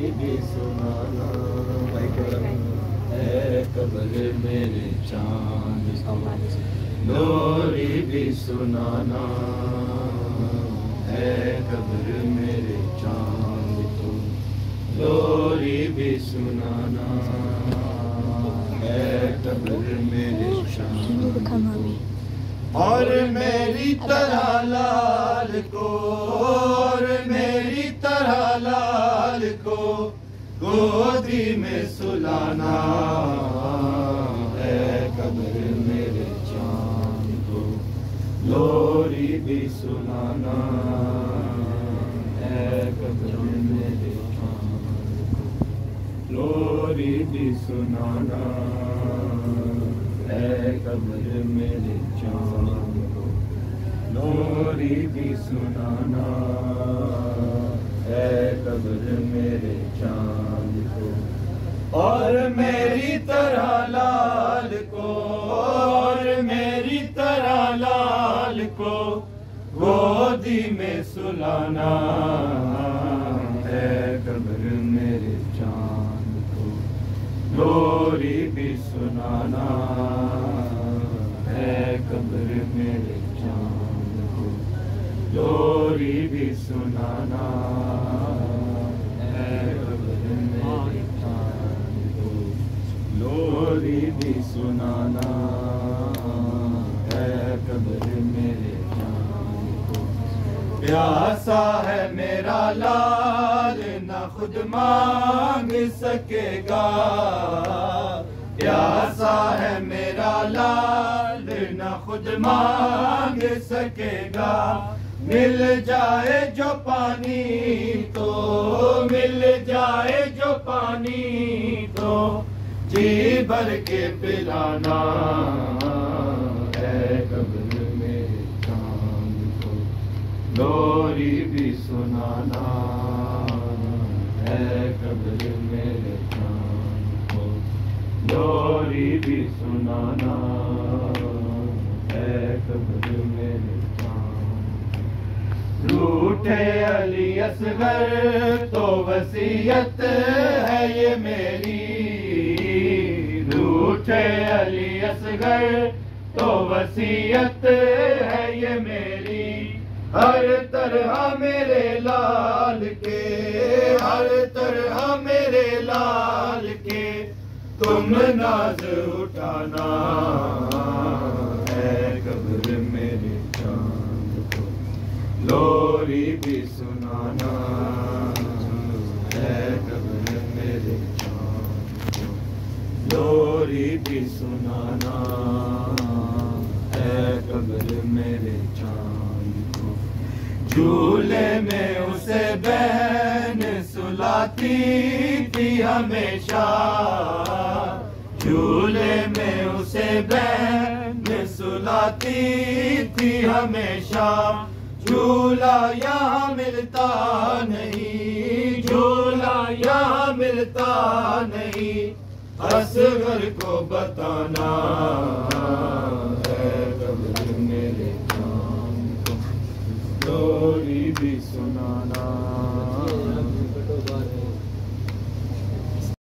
भी सुनाना कबर मेरे चाँद लोरी भी सुनाना, है कबर मेरे चाँद को। लोरी भी सुनाना, है कबर मेरे चाँद और मेरी तरह लाल को गोदी में सुलाना है, कब्र मेरे चाँद को। लोरी भी सुनाना है, कब्र मेरे चाँद को। लोरी भी सुनाना है, कब्र मेरे चाँद को। लोरी भी सुनाना है, कब्र मेरे चाँद और मेरी तरह लाल को, और मेरी तरह लाल को गोदी में सुलाना है, कब्र मेरे चाँद को लोरी भी सुनाना है, कब्र मेरे चाँद को लोरी भी सुनाना है कब्र मेरे चाँद को लोरी भी सुनाना, है कब्र मेरे प्यासा है मेरा लाल, न खुद मांग सकेगा। प्यासा है मेरा लाल, न खुद मांग सकेगा। मिल जाए जो पानी तो मिल जाए जो पानी तो जी भर के पिलाना है कब्र में चाँद को लोरी भी सुनाना है कब्र मेरे चाँद को लोरी भी सुनाना है कब्र को। रूठे अली असगर तो वसीयत अली असगर तो वसीयत है ये मेरी। हर तरह मेरे लाल के, हर तरह मेरे लाल के, तुम नाज उठाना है कब्र मेरे चाँद को। लोरी भी सुनाना है कब्र मेरे चाँद को भी सुनाना, है कब्र मेरे चाँद को। झूले में उसे बहन सुलाती थी हमेशा। झूले में उसे बहन सुलाती थी हमेशा। झूला यहाँ मिलता नहीं, झूला यहाँ मिलता नहीं। असगर को बताना है कब्र मेरे नाम को। डोरी भी सुनाना।